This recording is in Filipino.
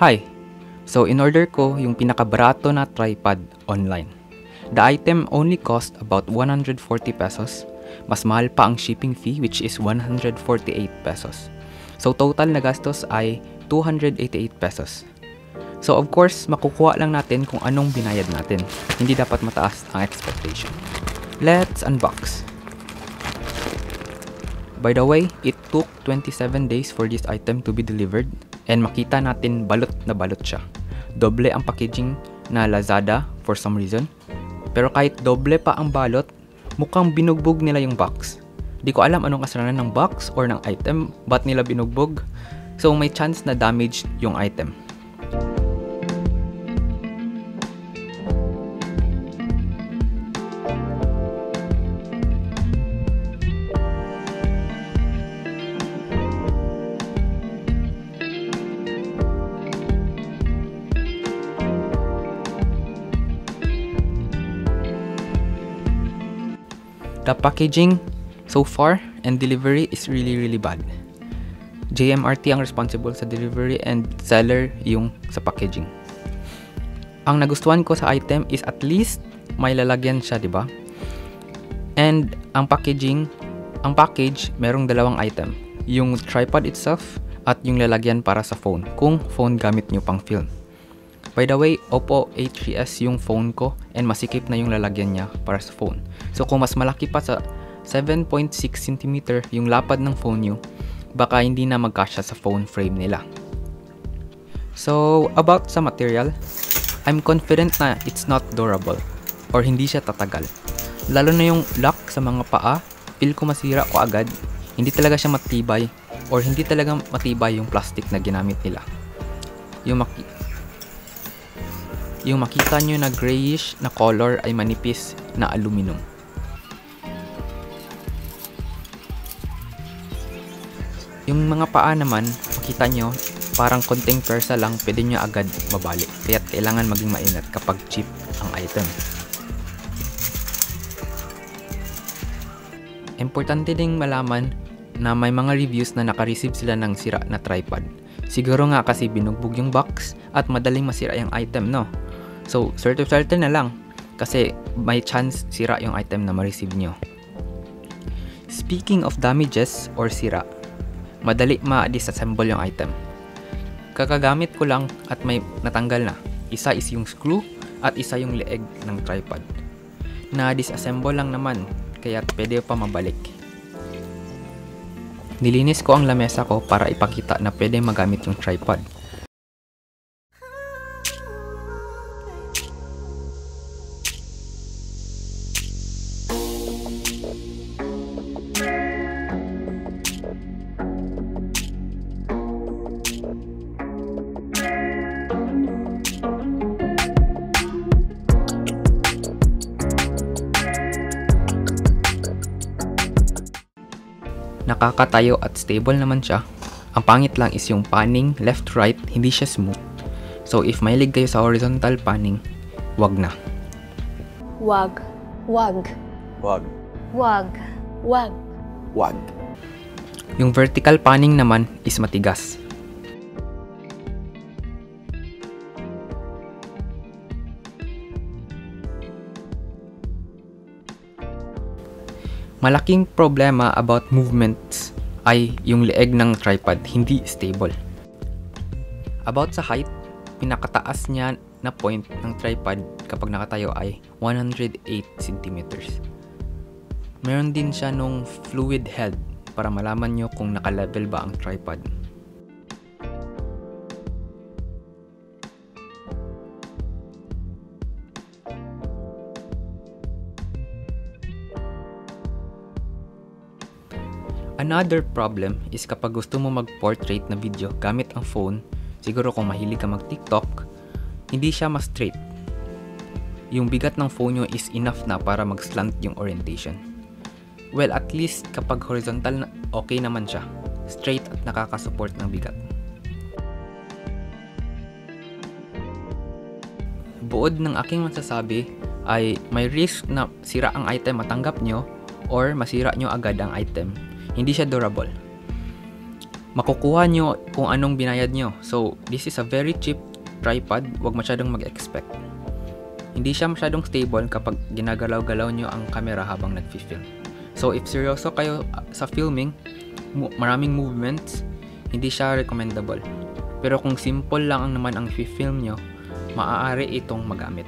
Hi! So, in-order ko yung pinakabarato na tripod online. The item only cost about 140 pesos. Mas mahal pa ang shipping fee which is 148 pesos. So, total na gastos ay 288 pesos. So, of course, makukuha lang natin kung anong binayad natin. Hindi dapat mataas ang expectation. Let's unbox. By the way, it took 27 days for this item to be delivered and makita natin balot na balot siya. Doble ang packaging na Lazada for some reason. Pero kahit doble pa ang balot, mukhang binugbog nila yung box. Di ko alam anong kasalanan ng box or ng item, ba't nila binugbog. So may chance na damage yung item. The packaging so far and delivery is really really bad. JMRT ang responsible sa delivery and seller yung sa packaging. Ang nagustuhan ko sa item is at least may lalagyan siya, di ba? And ang packaging, ang package merong dalawang item. Yung tripod itself at yung lalagyan para sa phone kung phone gamit nyo pang film. By the way, Oppo A3s yung phone ko and masikip na yung lalagyan niya para sa phone. So kung mas malaki pa sa 7.6 cm yung lapad ng phone nyo, baka hindi na magkasya sa phone frame nila. So, about sa material, I'm confident na it's not durable or hindi siya tatagal. Lalo na yung lock sa mga paa, feel ko masira ko agad. Hindi talaga siya matibay or hindi talaga matibay yung plastic na ginamit nila. Yung maki- yung makita nyo na grayish na color ay manipis na aluminum. Yung mga paa naman, makita nyo, parang konting persa lang, pwede nyo agad mabalik. Kaya kailangan maging maingat kapag cheap ang item. Importante ding malaman na may mga reviews na nakareceive sila ng sira na tripod. Siguro nga kasi binugbog yung box at madaling masira yung item, no? So, swerte-swerte na lang kasi may chance sira yung item na ma-receive nyo. Speaking of damages or sira, madali ma-disassemble yung item. Kakagamit ko lang at may natanggal na. Isa is yung screw at isa yung leeg ng tripod. Na-disassemble lang naman, kaya pwede pa mabalik. Nilinis ko ang lamesa ko para ipakita na pwede magamit yung tripod. Nakakatayo at stable naman siya. Ang pangit lang is yung panning left-right, hindi siya smooth. So if mahilig kayo sa horizontal panning, wag na. Wag. Wag. Wag. Wag. Wag. Wag. Yung vertical panning naman is matigas. Malaking problema about movements ay yung leeg ng tripod hindi stable. About sa height, pinakataas niya na point ng tripod kapag nakatayo ay 108 cm. Meron din siya nung fluid head para malaman nyo kung naka-level ba ang tripod. Another problem is kapag gusto mo mag-portrait na video gamit ang phone, siguro kung mahilig ka mag-TikTok, hindi siya mas straight. Yung bigat ng phone nyo is enough na para mag-slant yung orientation. Well, at least kapag horizontal, na, okay naman siya. Straight at nakakasupport ng bigat. Buod ng aking masasabi ay may risk na sira ang item matanggap nyo or masira nyo agad ang item. Hindi siya durable. makukuha nyo kung anong binayad nyo. So, this is a very cheap tripod. Huwag masyadong mag-expect. Hindi siya masyadong stable kapag ginagalaw-galaw nyo ang camera habang nag-film. So, if seryoso kayo uh, sa filming, maraming movements, hindi siya recommendable. Pero kung simple lang ang naman ang film nyo, maaari itong magamit.